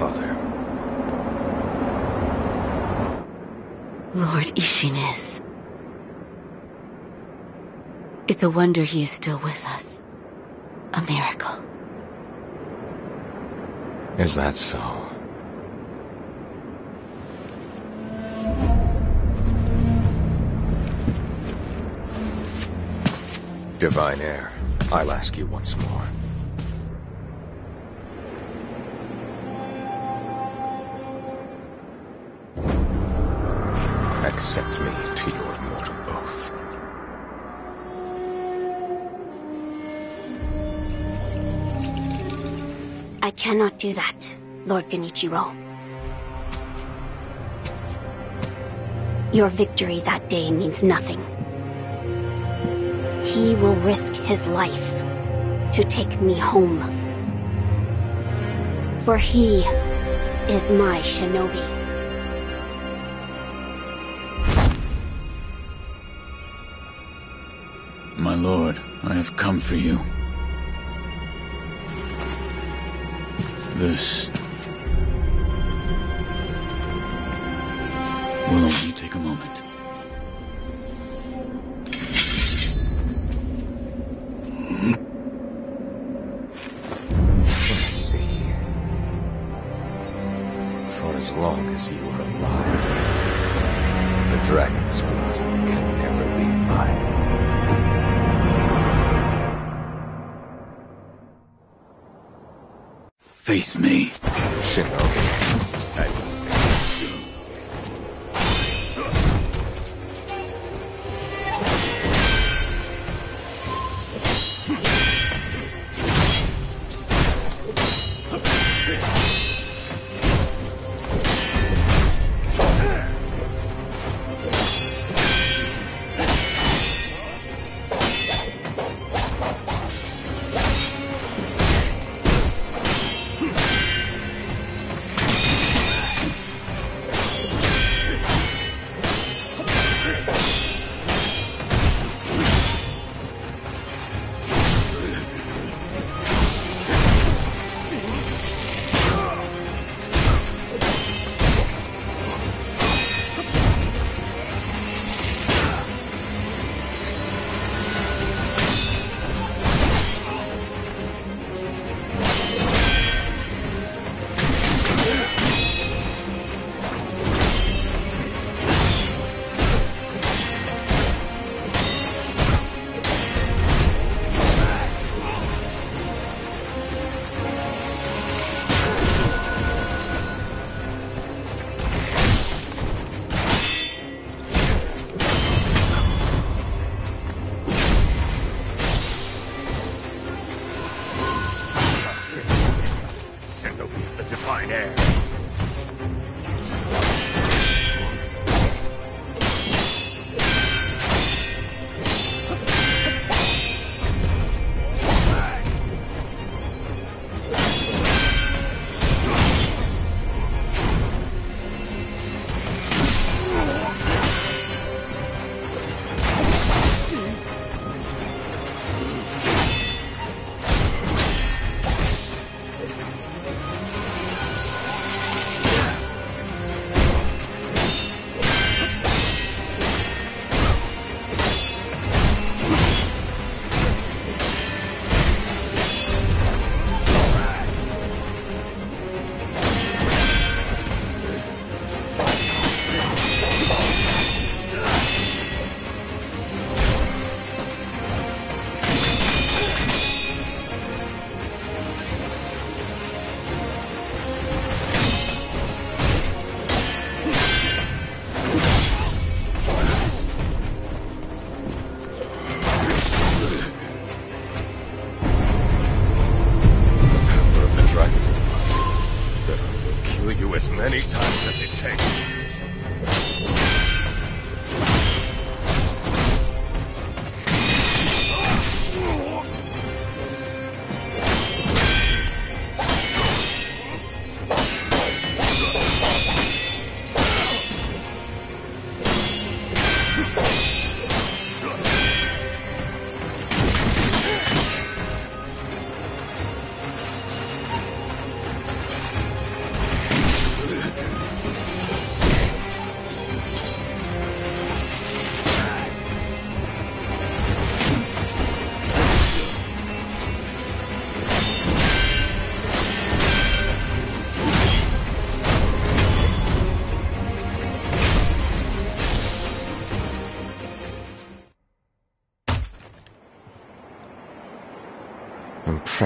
grandfather. Lord Ishinis. It's a wonder he is still with us. A miracle. Is that so? Divine Heir, I'll ask you once more. Cannot do that, Lord Genichiro. Your victory that day means nothing. He will risk his life to take me home. For he is my shinobi. My lord, I have come for you. This... will only take a moment. For as long as you are alive, the dragon's blood can never be mine. Face me. Shinobi.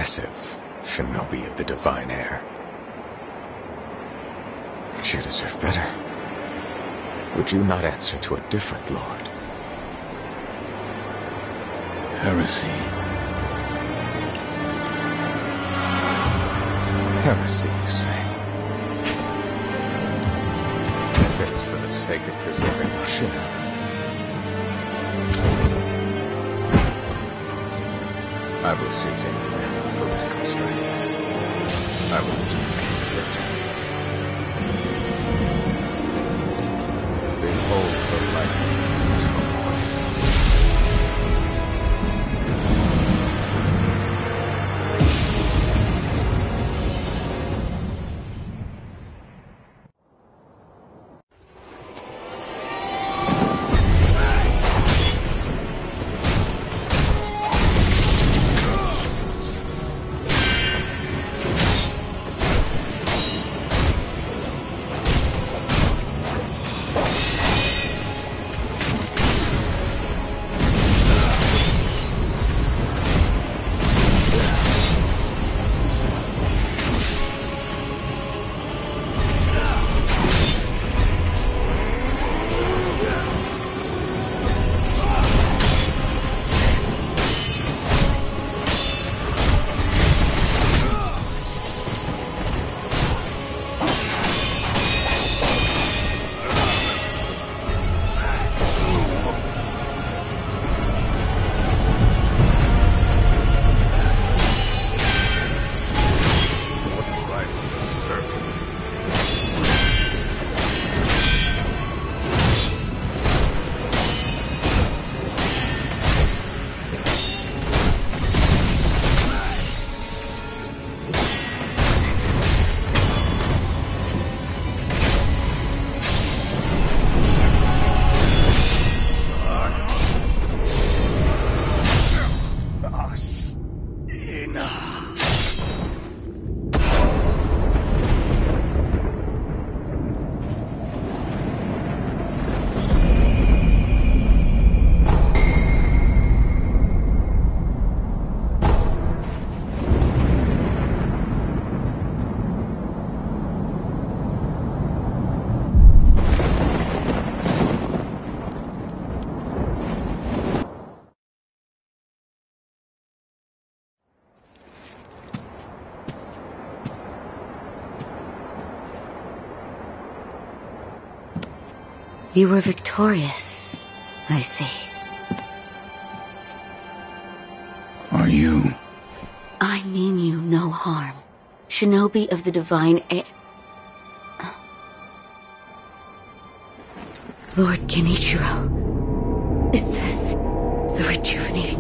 Impressive, shinobi of the Divine Heir. But you deserve better. Would you not answer to a different lord? Heresy. Heresy, you say? If it is for the sake of preserving Ashina. I will seize any man strength. I will do You were victorious, I see. Are you? I mean you no harm. Shinobi of the Divine A- Lord Genichiro, is this the rejuvenating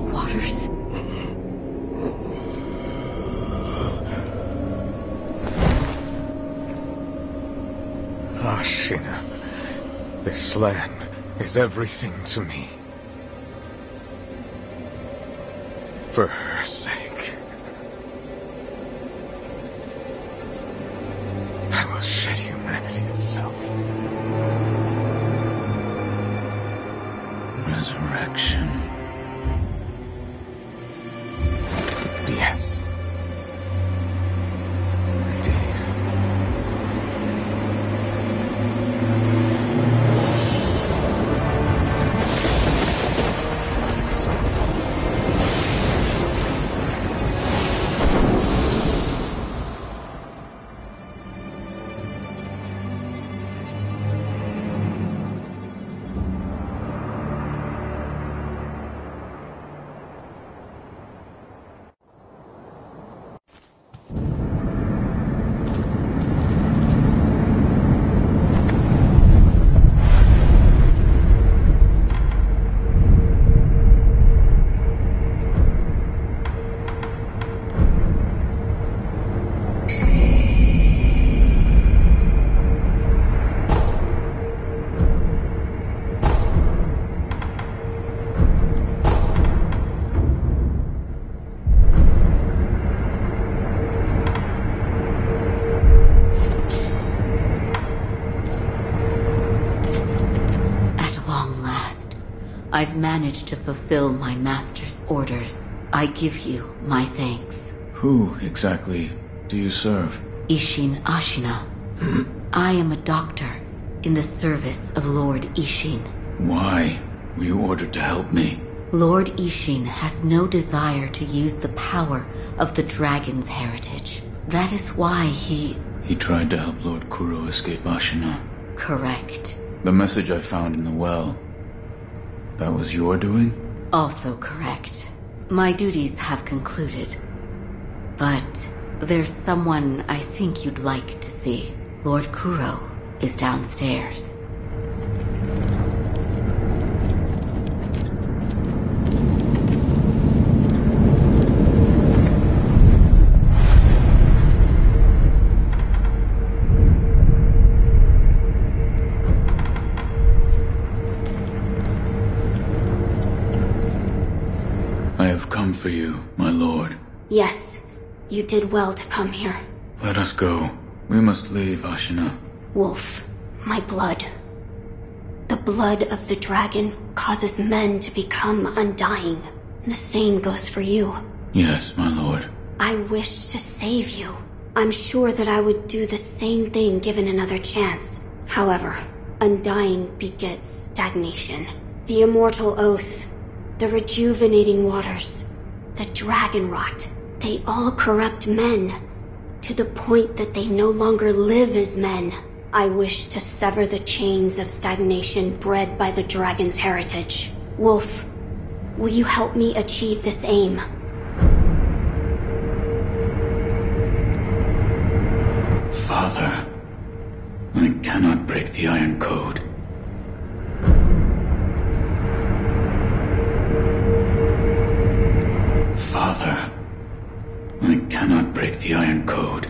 this land is everything to me. For her sake. I've managed to fulfill my master's orders. I give you my thanks. Who exactly do you serve? Isshin Ashina. I am a doctor in the service of Lord Isshin. Why were you ordered to help me? Lord Isshin has no desire to use the power of the dragon's heritage. That is why he... He tried to help Lord Kuro escape Ashina. Correct. The message I found in the well. That was your doing? Also correct. My duties have concluded. But there's someone I think you'd like to see. Lord Kuro is downstairs. For you, my lord. Yes, you did well to come here. Let us go. We must leave Ashina. Wolf, my blood. The blood of the dragon causes men to become undying. The same goes for you. Yes, my lord. I wished to save you. I'm sure that I would do the same thing given another chance. However, undying begets stagnation. The immortal oath, the rejuvenating waters, the dragon rot, they all corrupt men to the point that they no longer live as men. I wish to sever the chains of stagnation bred by the dragon's heritage. Wolf, will you help me achieve this aim? Father, I cannot break the Iron Code. Code.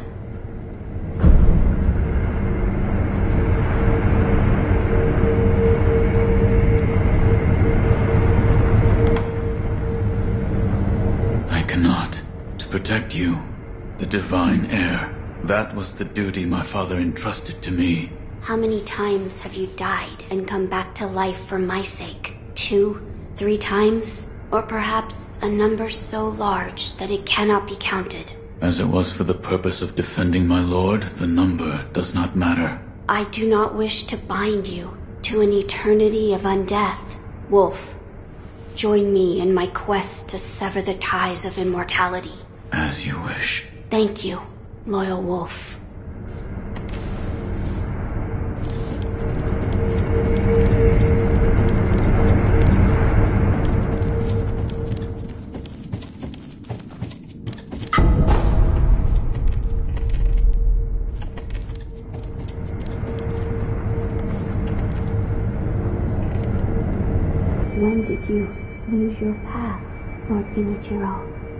I cannot. To protect you, the Divine Heir. That was the duty my father entrusted to me. How many times have you died and come back to life for my sake? Two? Three times? Or perhaps a number so large that it cannot be counted? As it was for the purpose of defending my lord, the number does not matter. I do not wish to bind you to an eternity of undeath. Wolf, join me in my quest to sever the ties of immortality. As you wish. Thank you, loyal wolf. Lord Inichiro?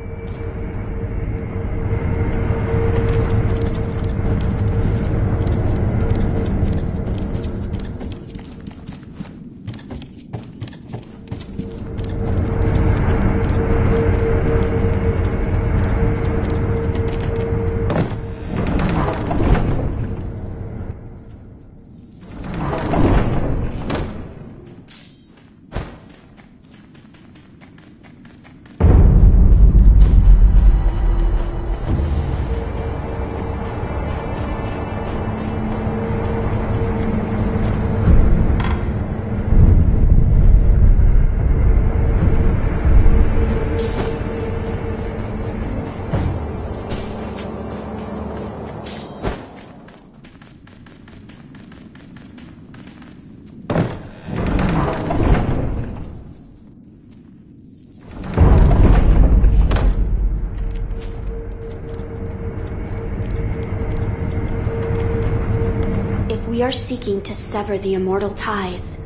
Are seeking to sever the immortal ties,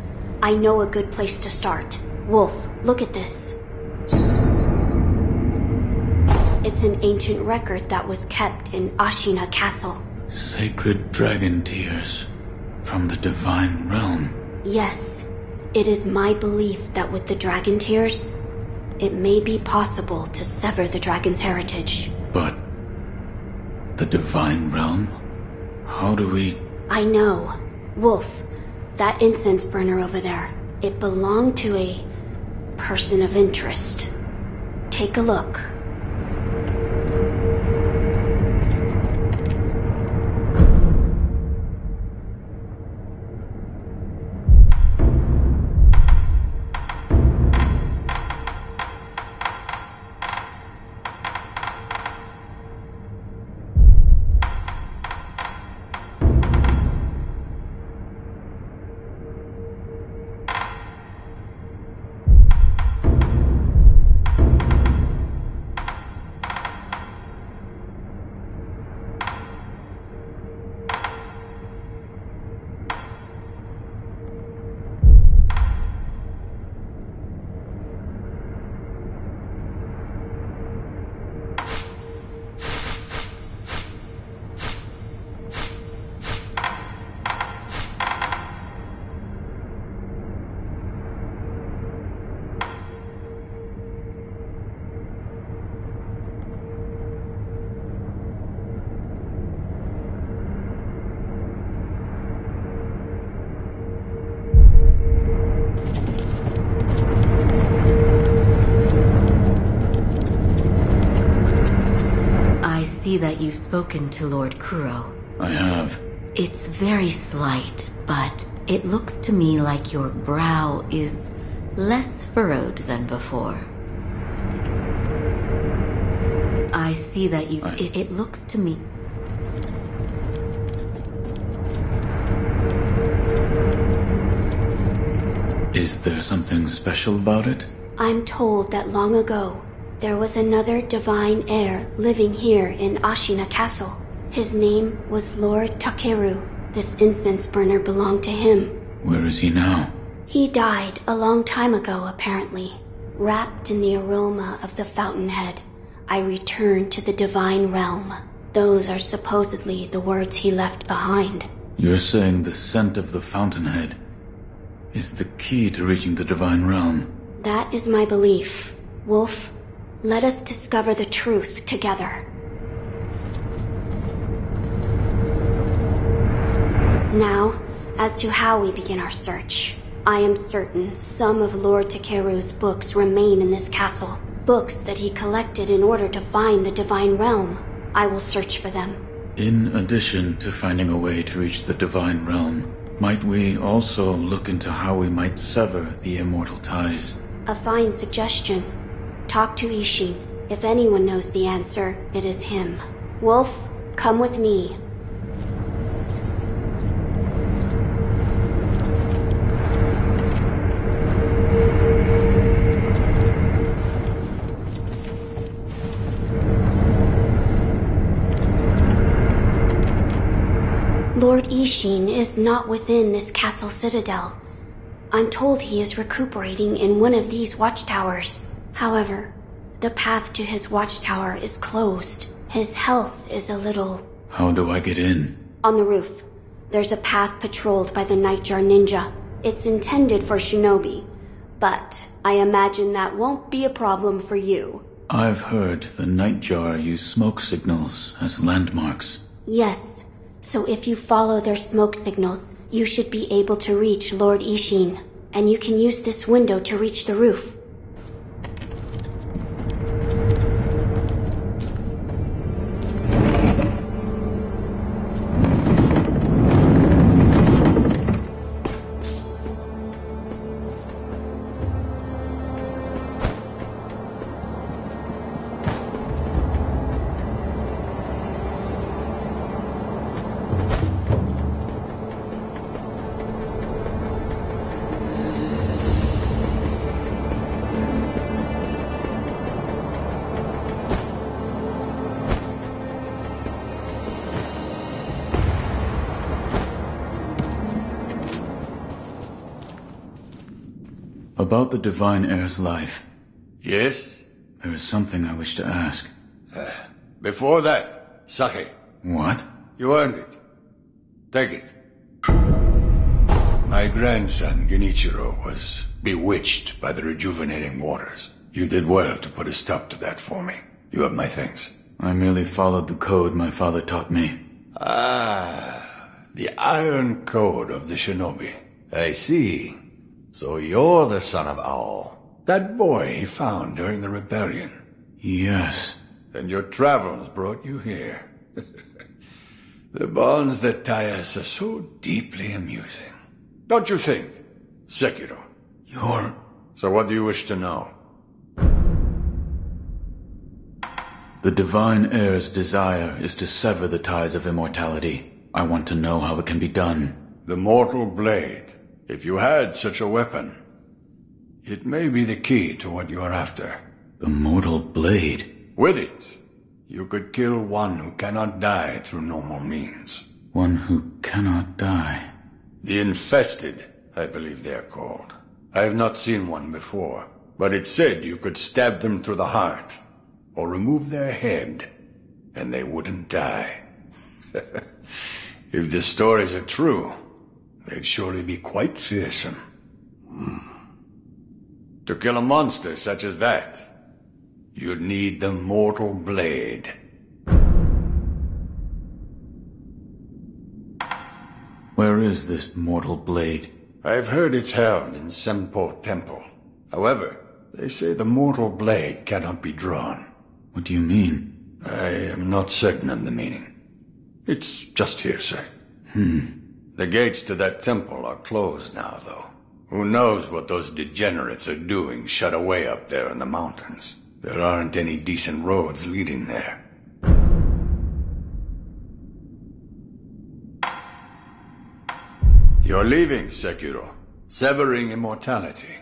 I know a good place to start. Wolf, look at this. It's an ancient record that was kept in Ashina Castle. Sacred dragon tears from the divine realm. Yes, it is my belief that with the dragon tears, it may be possible to sever the dragon's heritage. But the divine realm? How do we I know. Wolf, that incense burner over there, it belonged to a person of interest. take a look. Spoken to Lord Kuro. I have. It's very slight, but it looks to me like your brow is less furrowed than before. I see that you. I- It, it looks to me. Is there something special about it? I'm told that long ago, there was another divine heir living here in Ashina Castle. His name was Lord Takeru. This incense burner belonged to him. Where is he now? He died a long time ago, apparently. Wrapped in the aroma of the fountainhead, I returned to the divine realm. Those are supposedly the words he left behind. You're saying the scent of the fountainhead is the key to reaching the divine realm. That is my belief. Wolf, let us discover the truth together. Now, as to how we begin our search. I am certain some of Lord Takeru's books remain in this castle. Books that he collected in order to find the Divine Realm. I will search for them. In addition to finding a way to reach the divine realm, might we also look into how we might sever the immortal ties? A fine suggestion. Talk to Isshin. If anyone knows the answer, it is him. Wolf, come with me. Lord Isshin is not within this castle citadel. I'm told he is recuperating in one of these watchtowers. However, the path to his watchtower is closed. His health is a little How do I get in? on the roof. There's a path patrolled by the Nightjar Ninja. It's intended for shinobi, but I imagine that won't be a problem for you. I've heard the Nightjar use smoke signals as landmarks. Yes, so if you follow their smoke signals, you should be able to reach Lord Isshin, and you can use this window to reach the roof. About the divine heir's life, Yes? there is something I wish to ask. Before that, Sake, What? you earned it. Take it. My grandson, Genichiro, was bewitched by the rejuvenating waters. You did well to put a stop to that for me. You have my thanks. I merely followed the code my father taught me. Ah, the Iron Code of the Shinobi. I see. So you're the son of Owl. That boy he found during the rebellion. Yes. And your travels brought you here. the bonds that tie us are so deeply amusing. Don't you think, Sekiro? You're... So what do you wish to know? The Divine Heir's desire is to sever the ties of immortality. I want to know how it can be done. The Mortal Blade. If you had such a weapon, it may be the key to what you are after. The Mortal Blade? With it, you could kill one who cannot die through normal means. One who cannot die? The Infested, I believe they are called. I have not seen one before, but it said you could stab them through the heart or remove their head, and they wouldn't die. if the stories are true, they'd surely be quite fearsome. To kill a monster such as that, you'd need the mortal blade. Where is this mortal blade? I've heard it's held in Senpou Temple. However, they say the mortal blade cannot be drawn. What do you mean? I am not certain of the meaning. It's just hearsay. Hmm. The gates to that temple are closed now, though. Who knows what those degenerates are doing shut away up there in the mountains. There aren't any decent roads leading there. You're leaving, Sekiro. Severing immortality.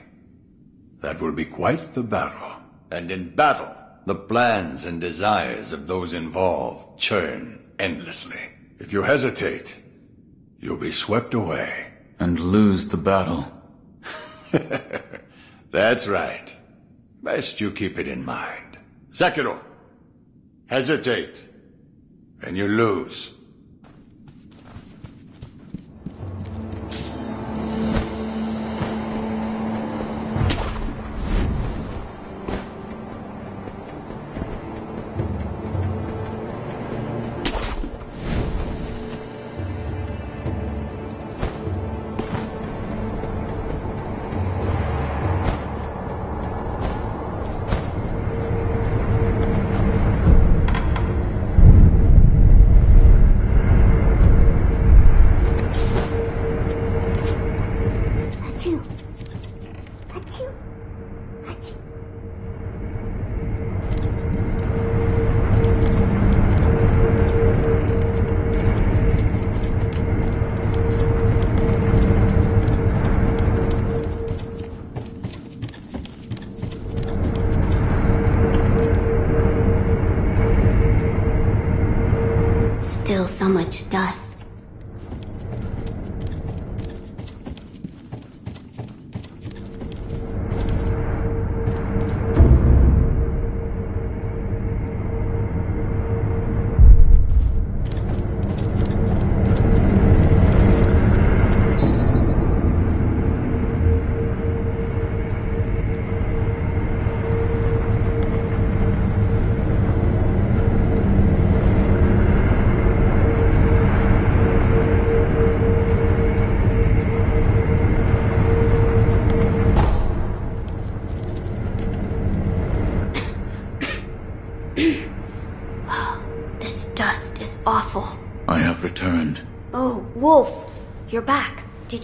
That will be quite the battle. And in battle, the plans and desires of those involved churn endlessly. If you hesitate, you'll be swept away. And lose the battle. That's right. Best you keep it in mind. Sekiro, hesitate, and you lose. Much dust.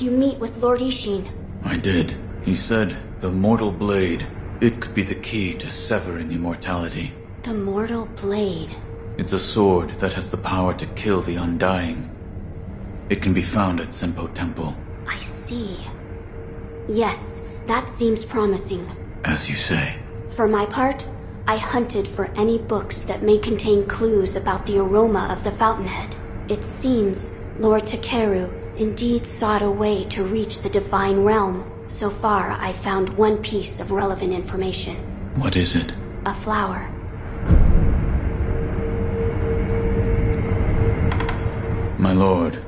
You meet with Lord Isshin? I did. He said the mortal blade. It could be the key to severing immortality. The Mortal Blade. It's a sword that has the power to kill the undying. It can be found at Senpou Temple. I see. Yes, that seems promising. As you say. For my part, I hunted for any books that may contain clues about the aroma of the fountainhead. It seems Lord Takeru indeed sought a way to reach the divine realm. So far, I found one piece of relevant information. What is it? A flower. My lord,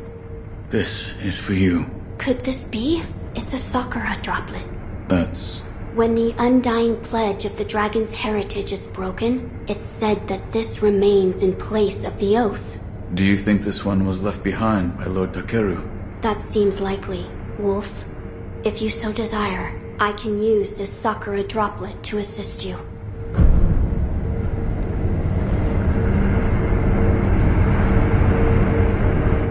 this is for you. Could this be? It's a Sakura droplet. That's... When the undying pledge of the dragon's heritage is broken, it's said that this remains in place of the oath. Do you think this one was left behind by Lord Takeru? That seems likely, Wolf. If you so desire, I can use this Sakura droplet to assist you.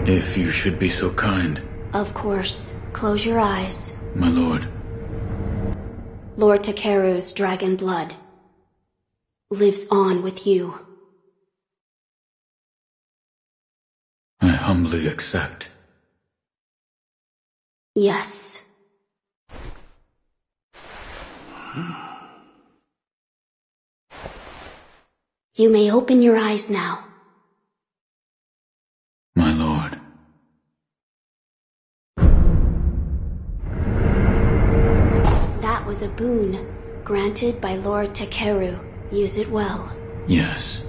If you should be so kind. Of course. Close your eyes. My lord. Lord Takeru's dragon blood lives on with you. I humbly accept. Yes. You may open your eyes now. My lord. That was a boon granted by Lord Takeru. Use it well. Yes.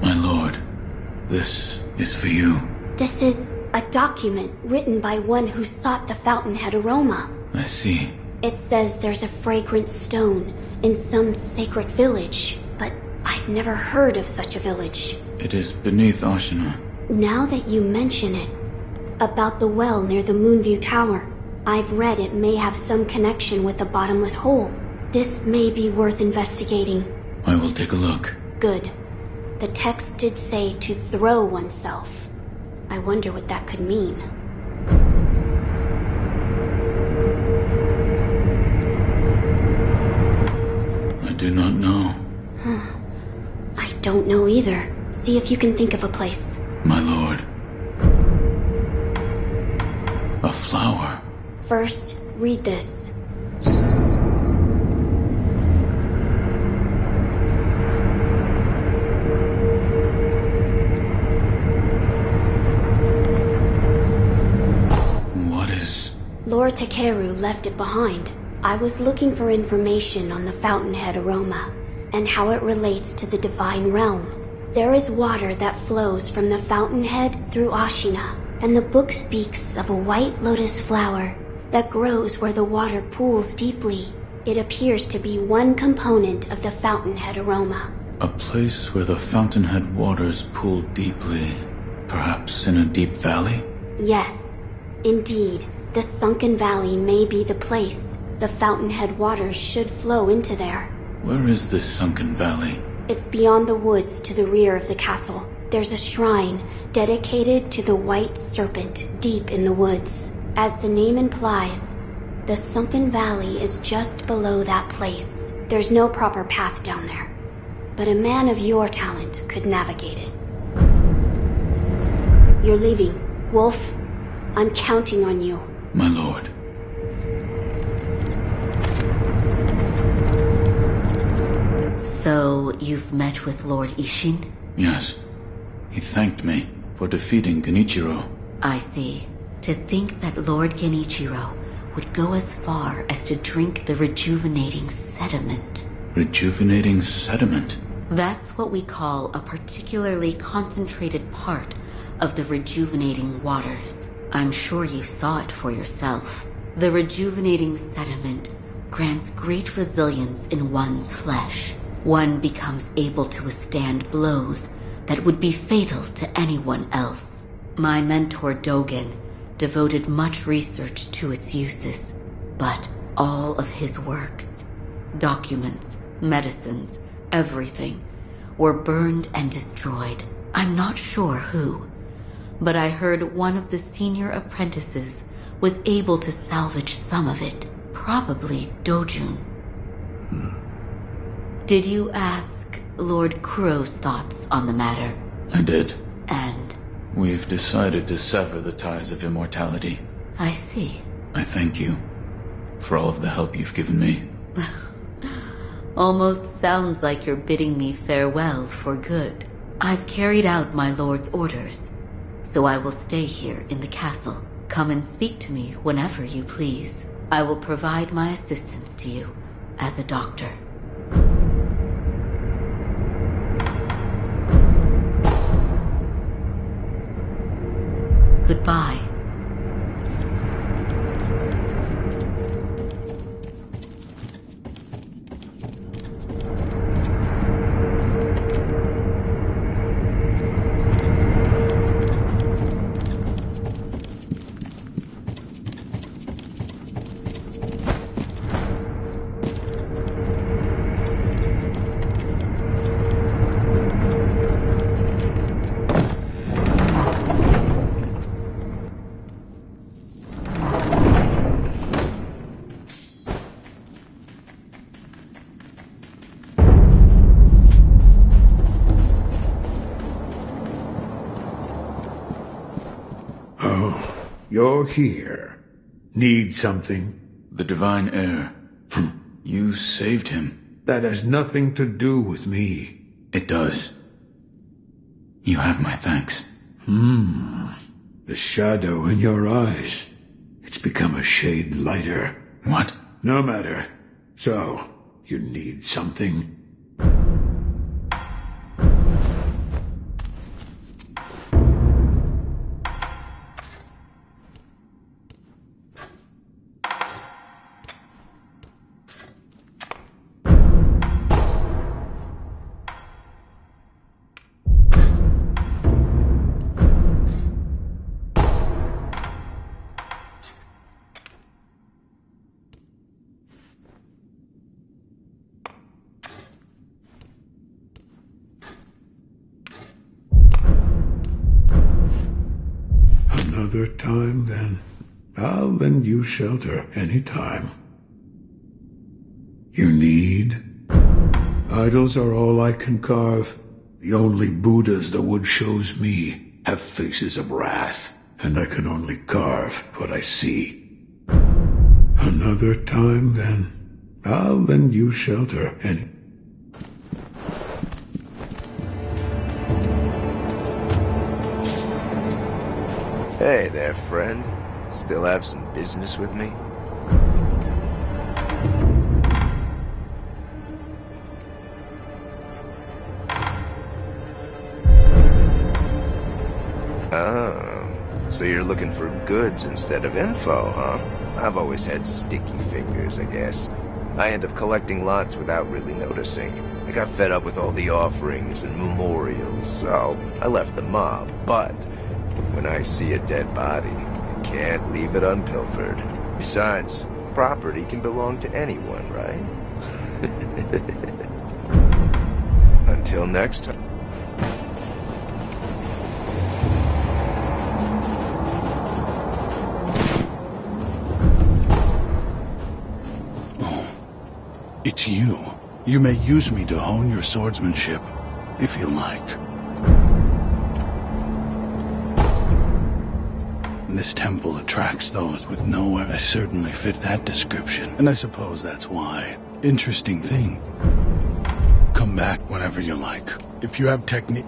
My lord, this is for you. This is a document written by one who sought the fountainhead aroma. I see. It says there's a fragrant stone in some sacred village, but I've never heard of such a village. It is beneath Ashina. Now that you mention it, about the well near the Moonview Tower, I've read it may have some connection with the bottomless hole. This may be worth investigating. I will take a look. Good. The text did say to throw oneself. I wonder what that could mean. I do not know. I don't know either. See if you can think of a place. My lord. A flower. First, read this. Lord Takeru left it behind. I was looking for information on the fountainhead aroma and how it relates to the divine realm. There is water that flows from the fountainhead through Ashina, and the book speaks of a white lotus flower that grows where the water pools deeply. It appears to be one component of the fountainhead aroma. A place where the fountainhead waters pool deeply. Perhaps in a deep valley? Yes, indeed, the sunken valley may be the place. The fountainhead waters should flow into there. Where is this sunken valley? It's beyond the woods to the rear of the castle. There's a shrine dedicated to the white serpent deep in the woods. As the name implies, the sunken valley is just below that place. There's no proper path down there, but a man of your talent could navigate it. You're leaving. Wolf, I'm counting on you. My lord. So, you've met with Lord Isshin? Yes. He thanked me for defeating Genichiro. I see. To think that Lord Genichiro would go as far as to drink the rejuvenating sediment. Rejuvenating sediment. That's what we call a particularly concentrated part of the rejuvenating waters. I'm sure you saw it for yourself. The rejuvenating sediment grants great resilience in one's flesh. One becomes able to withstand blows that would be fatal to anyone else. My mentor Dogen devoted much research to its uses, but all of his works, documents, medicines, everything, were burned and destroyed. I'm not sure who, but I heard one of the senior apprentices was able to salvage some of it. Probably Dojun. Hmm. Did you ask Lord Kuro's thoughts on the matter? I did. And We've decided to sever the ties of immortality. I see. I thank you for all of the help you've given me. Almost sounds like you're bidding me farewell for good. I've carried out my lord's orders, so I will stay here in the castle. Come and speak to me whenever you please. I will provide my assistance to you as a doctor. Goodbye. You're here. Need something? The Divine Heir. you saved him. That has nothing to do with me. It does. You have my thanks. Hmm. The shadow in your eyes. It's become a shade lighter. What? No matter. So, you need something? Time, then. I'll lend you shelter any time. You need? Idols are all I can carve. The only Buddhas the wood shows me have faces of wrath, and I can only carve what I see. Another time, then. I'll lend you shelter any... Hey there, friend. Still have some business with me? Oh, so you're looking for goods instead of info, huh? I've always had sticky fingers, I guess. I end up collecting lots without really noticing. I got fed up with all the offerings and memorials, so I left the mob. But when I see a dead body, I can't leave it unpilfered. Besides, property can belong to anyone, right? Until next time. It's you. You may use me to hone your swordsmanship, if you like. This temple attracts those with nowhere. I certainly fit that description, and I suppose that's why. Interesting thing. Come back whenever you like. If you have technique...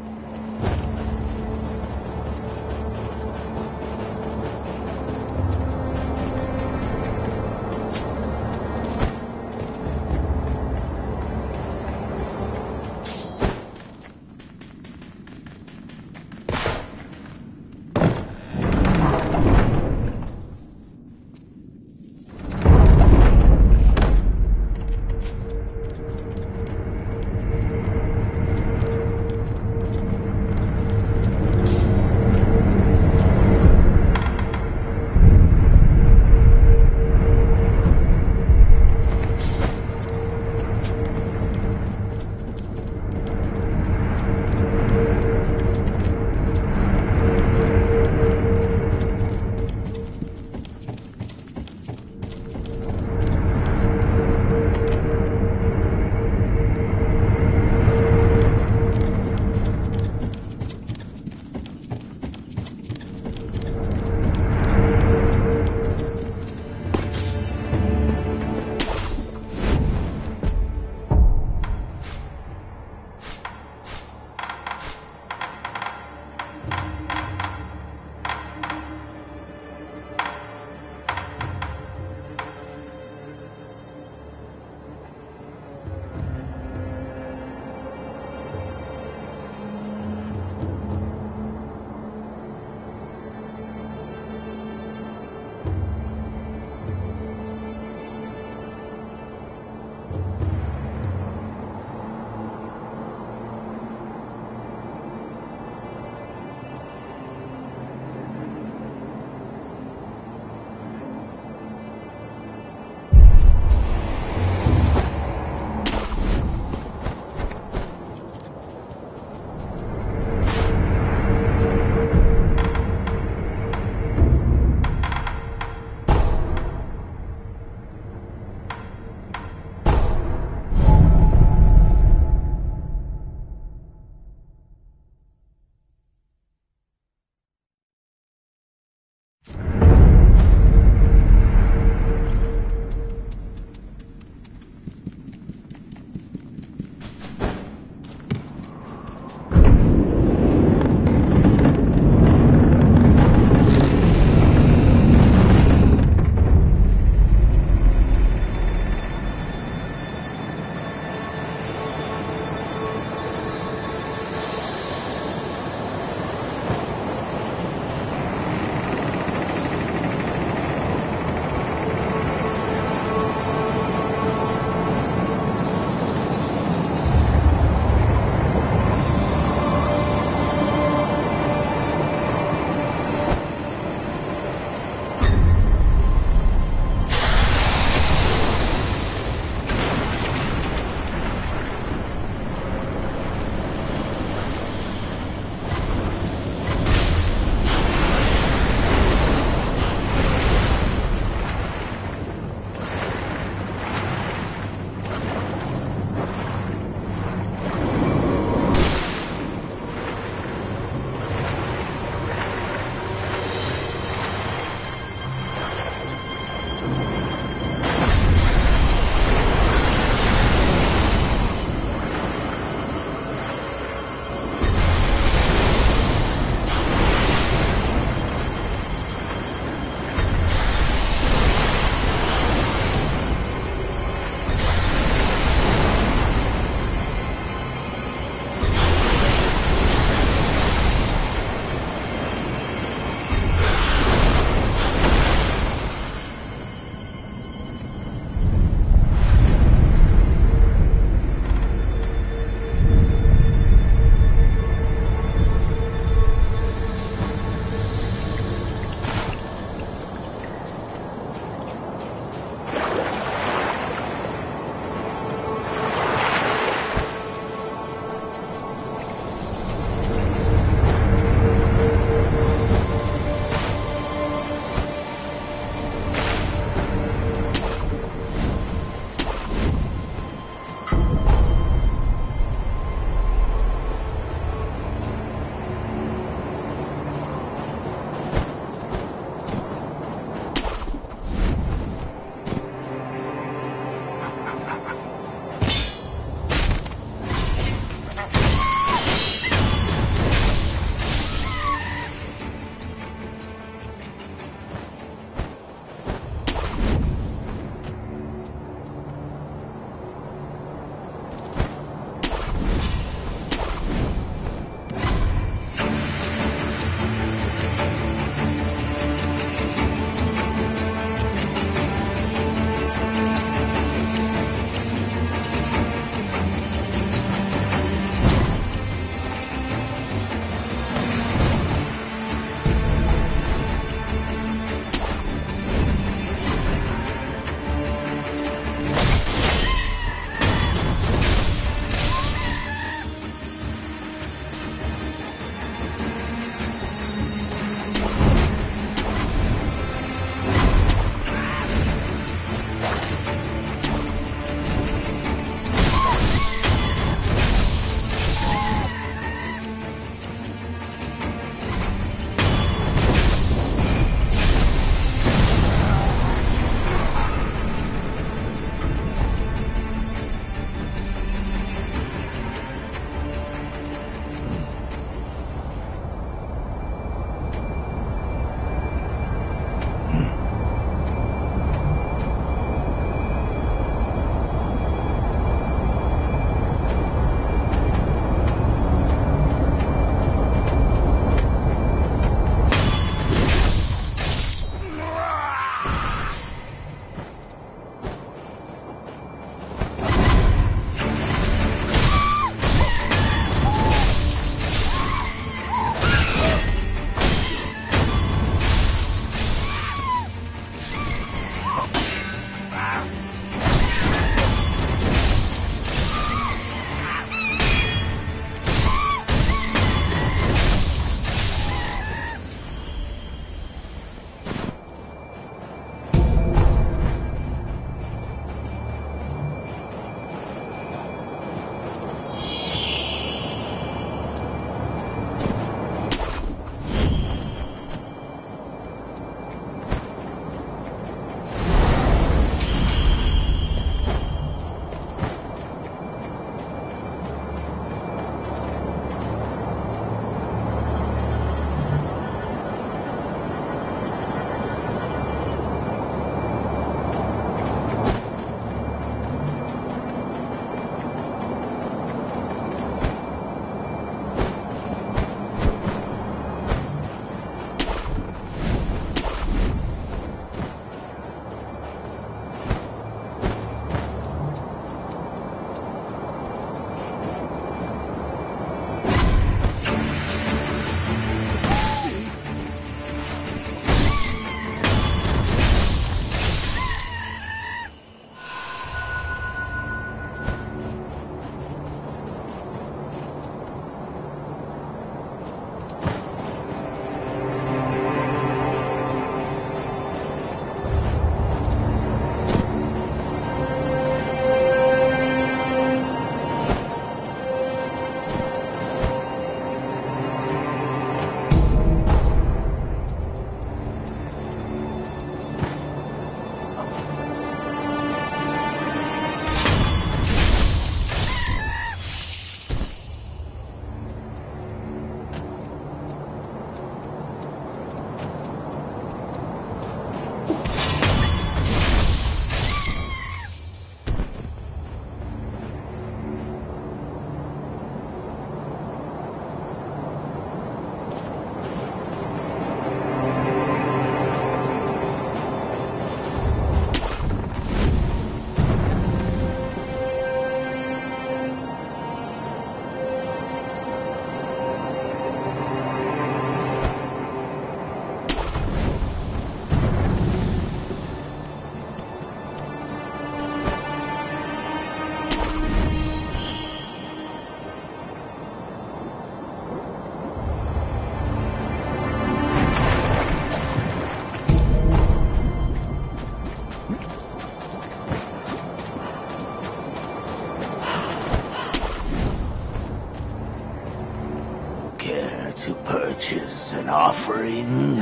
an offering?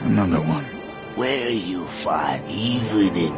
Another one. Where you find even in...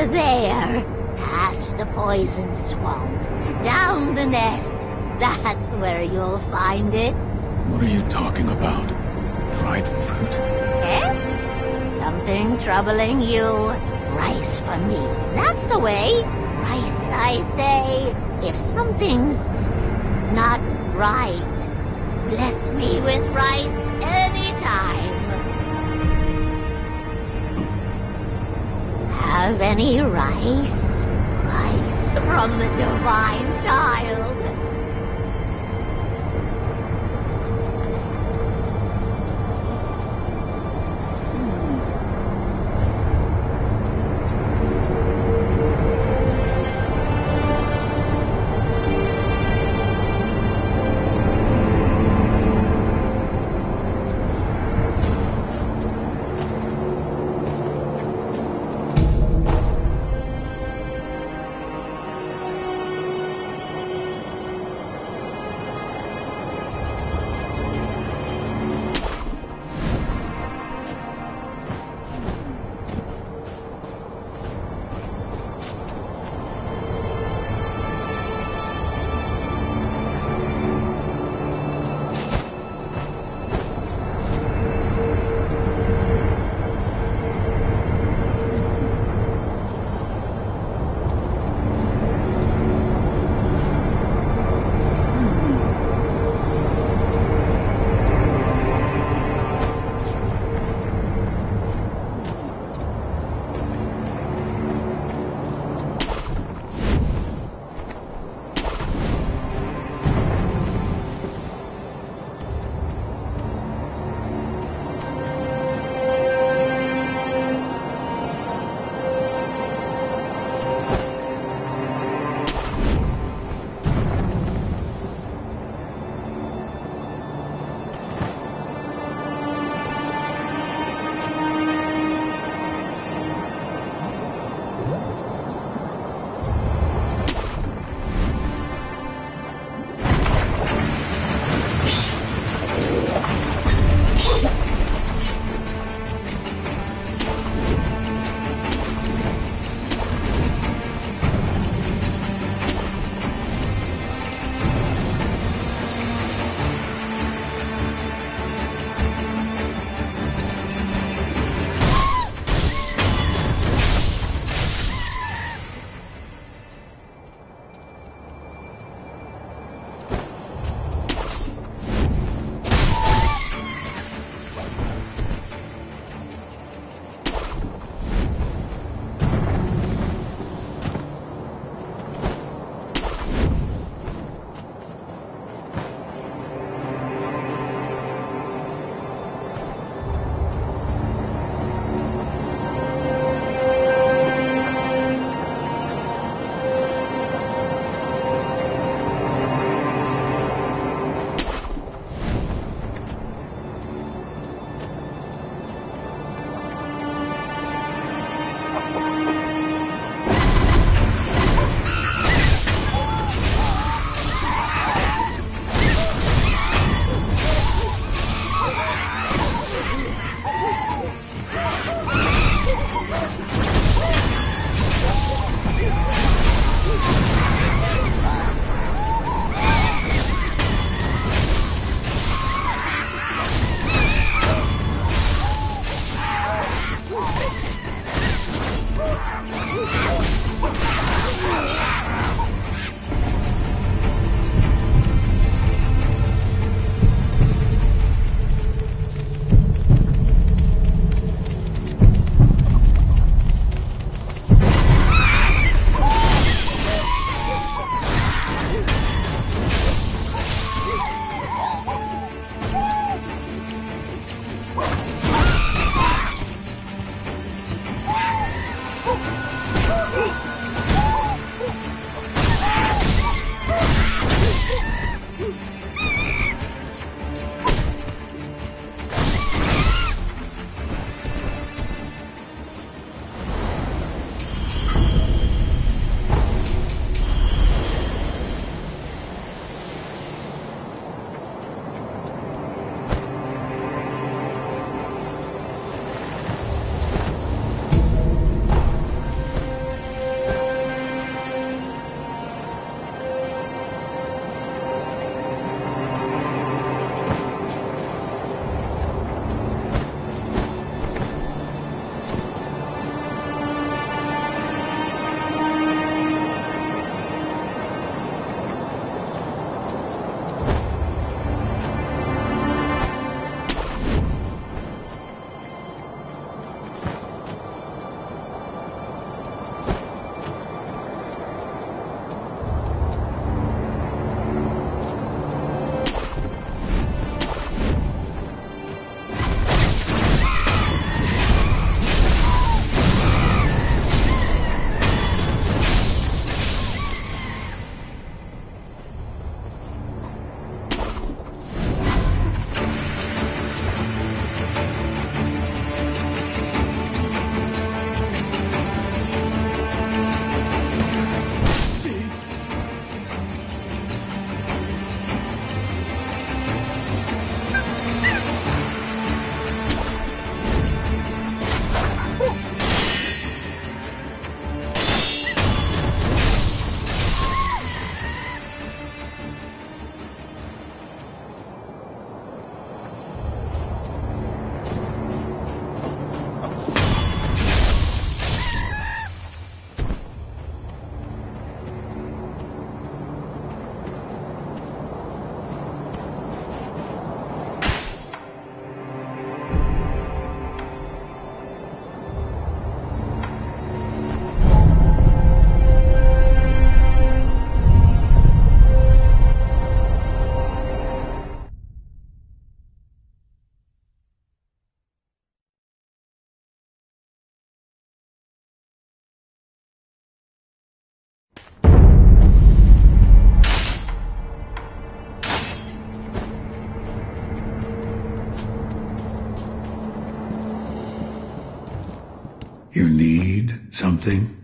over there. Past the poison swamp. Down the nest. That's where you'll find it. What are you talking about? Dried fruit? Eh? Something troubling you? Rice for me. That's the way. Rice, I say. If something's not right, bless me with rice Have any rice? Rice from the divine child. You need something?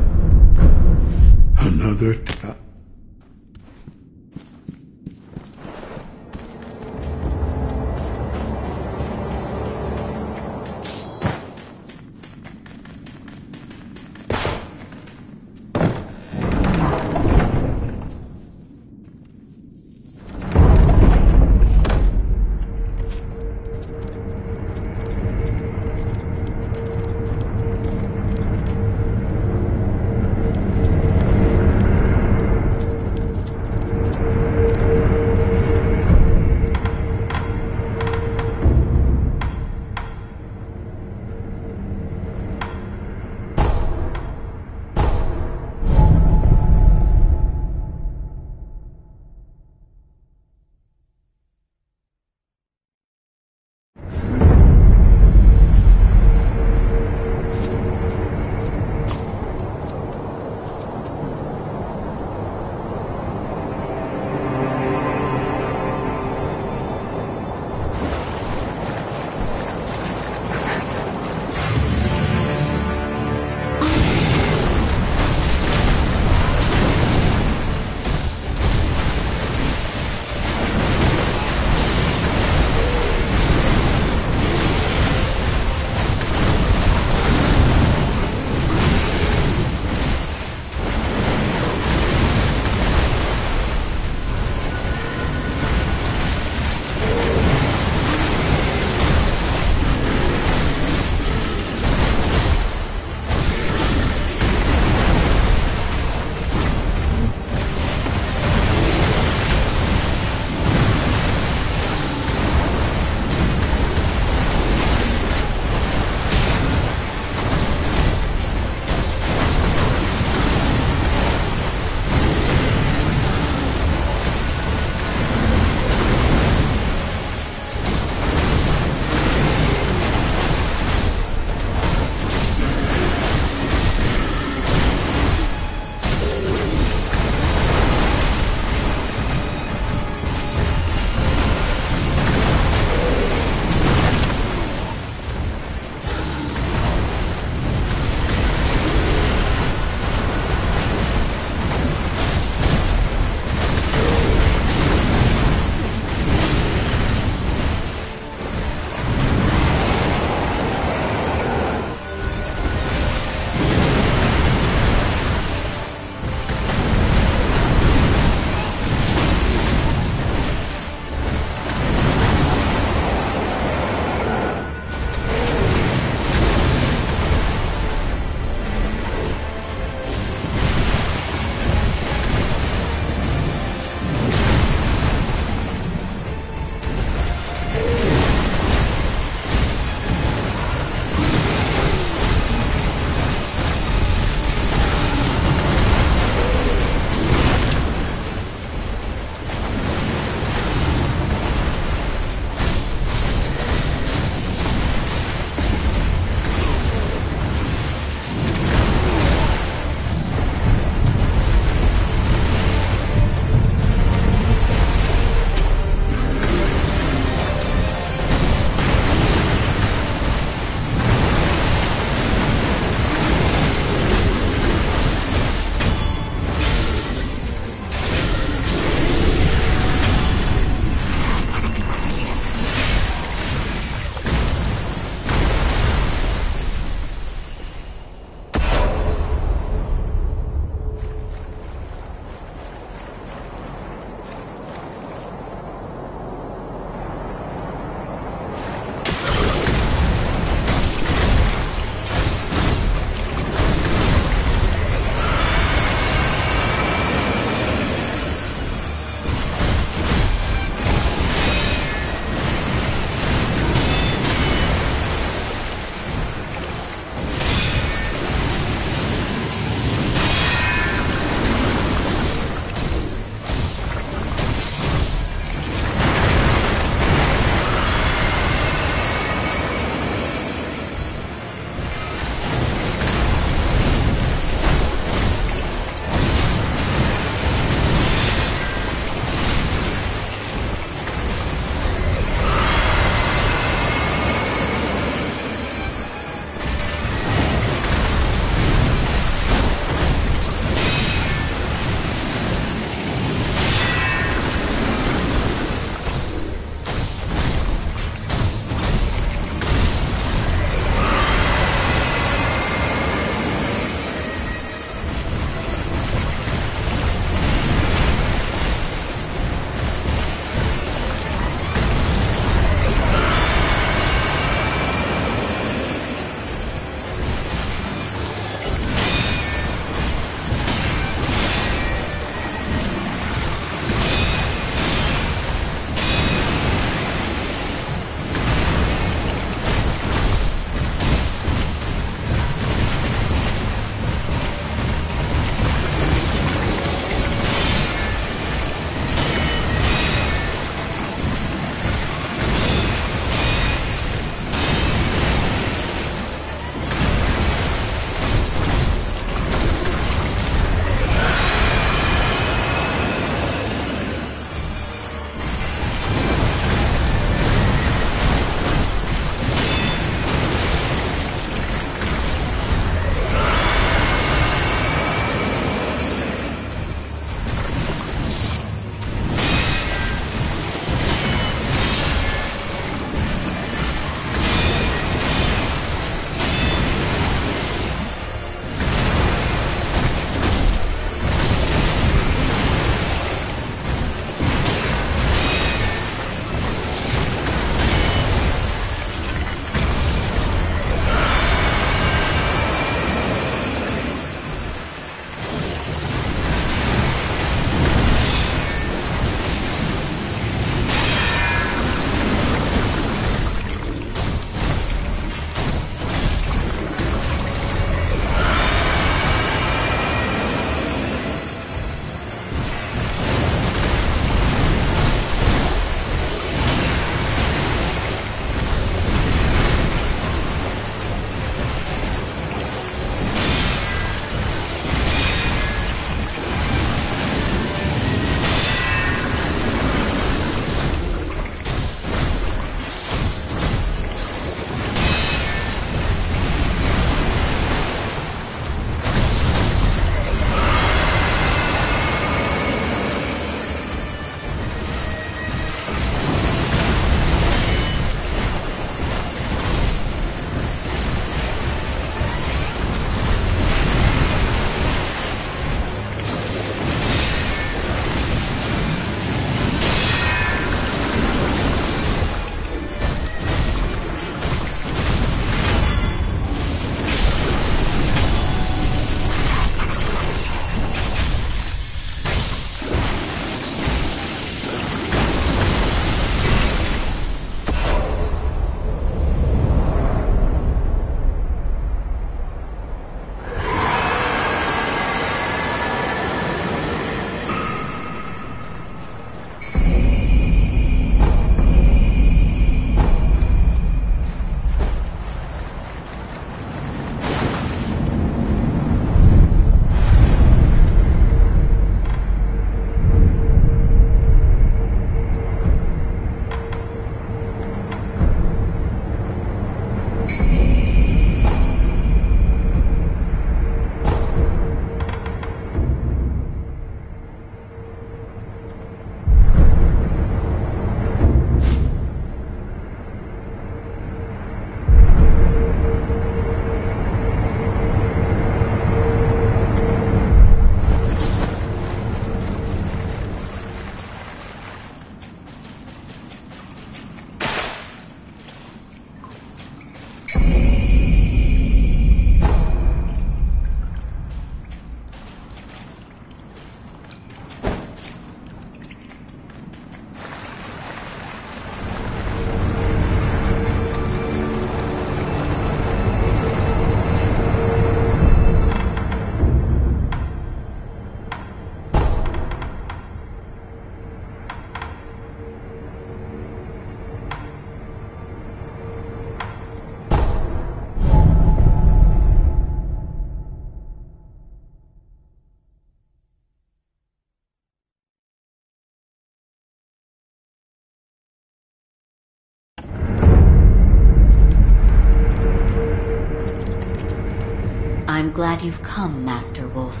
I'm glad you've come, Master Wolf.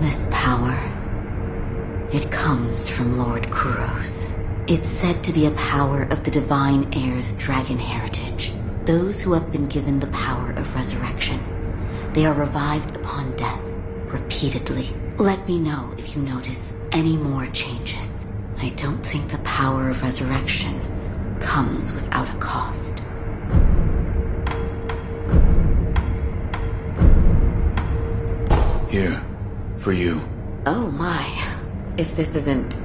This power, it comes from Lord Kuro's. It's said to be a power of the Divine Heir's dragon heritage. Those who have been given the power of resurrection. They are revived upon death, repeatedly. Let me know if you notice any more changes. I don't think the power of resurrection comes without a cost. Here, for you. Oh my. If this isn't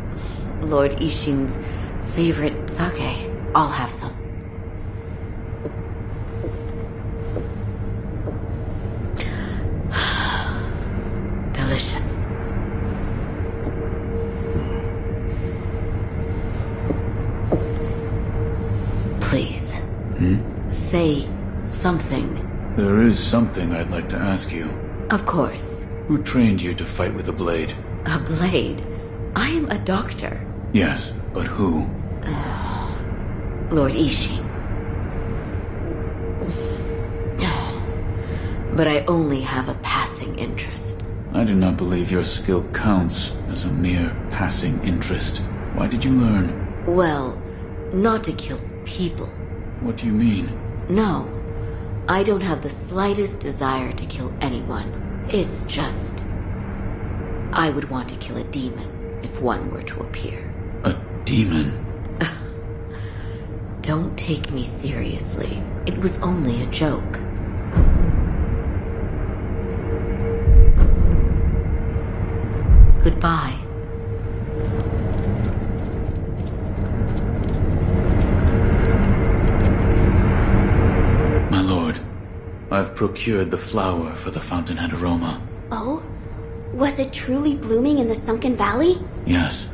Lord Isshin's favorite sake, I'll have some. Is something I'd like to ask you. Of course. Who trained you to fight with a blade? A blade. I am a doctor. Yes, but who? Lord Isshin. But I only have a passing interest. I do not believe your skill counts as a mere passing interest. Why did you learn? Well, not to kill people. What do you mean? No. I don't have the slightest desire to kill anyone. It's just. I would want to kill a demon if one were to appear. A demon? Don't take me seriously. It was only a joke. Goodbye. I've procured the flower for the fountainhead aroma. Oh? Was it truly blooming in the sunken valley? Yes,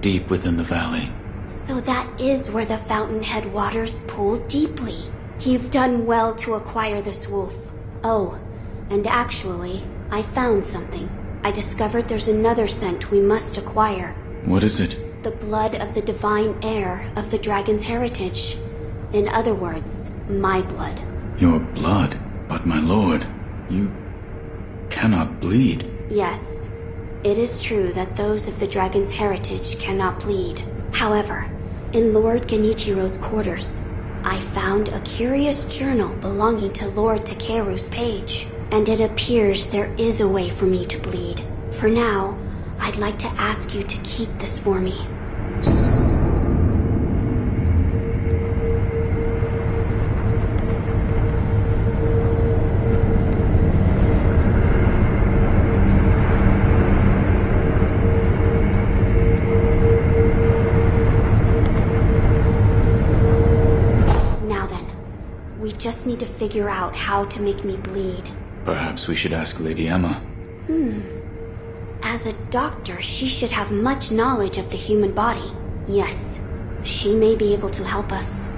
deep within the valley. So that is where the fountainhead waters pool deeply. You've done well to acquire this wolf. Oh, and actually, I found something. I discovered there's another scent we must acquire. What is it? The blood of the divine heir of the dragon's heritage. In other words, my blood. Your blood. But my lord, you cannot bleed. Yes, it is true that those of the dragon's heritage cannot bleed. However, in Lord Genichiro's quarters, I found a curious journal belonging to Lord Takeru's page, and it appears there is a way for me to bleed. For now, I'd like to ask you to keep this for me. Figure out how to make me bleed. Perhaps we should ask Lady Emma. Hmm. As a doctor, she should have much knowledge of the human body. Yes, she may be able to help us.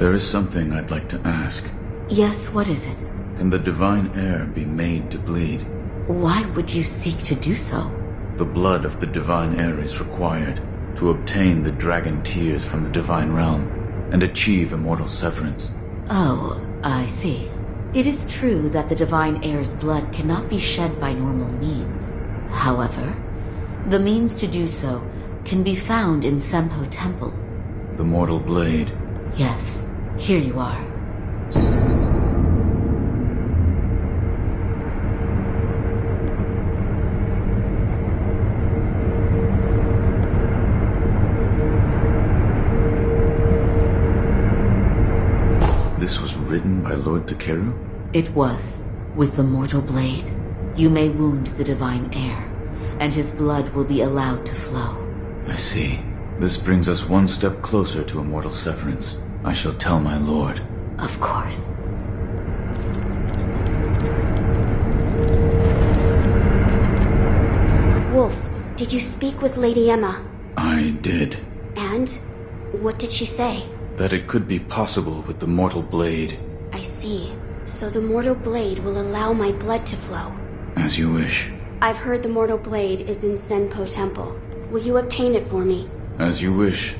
There is something I'd like to ask. Yes, what is it? Can the divine heir be made to bleed? Why would you seek to do so? The blood of the divine heir is required to obtain the dragon tears from the divine realm and achieve immortal severance. Oh, I see. It is true that the divine heir's blood cannot be shed by normal means. However, the means to do so can be found in Senpou Temple. The mortal blade. Yes, here you are. Written by Lord Takeru? It was. With the mortal blade, you may wound the divine heir, and his blood will be allowed to flow. I see. This brings us one step closer to immortal severance. I shall tell my lord. Of course. Wolf, did you speak with Lady Emma? I did. And? What did she say? That it could be possible with the mortal blade. I see. So the mortal blade will allow my blood to flow. As you wish. I've heard the mortal blade is in Senpou Temple. Will you obtain it for me? As you wish.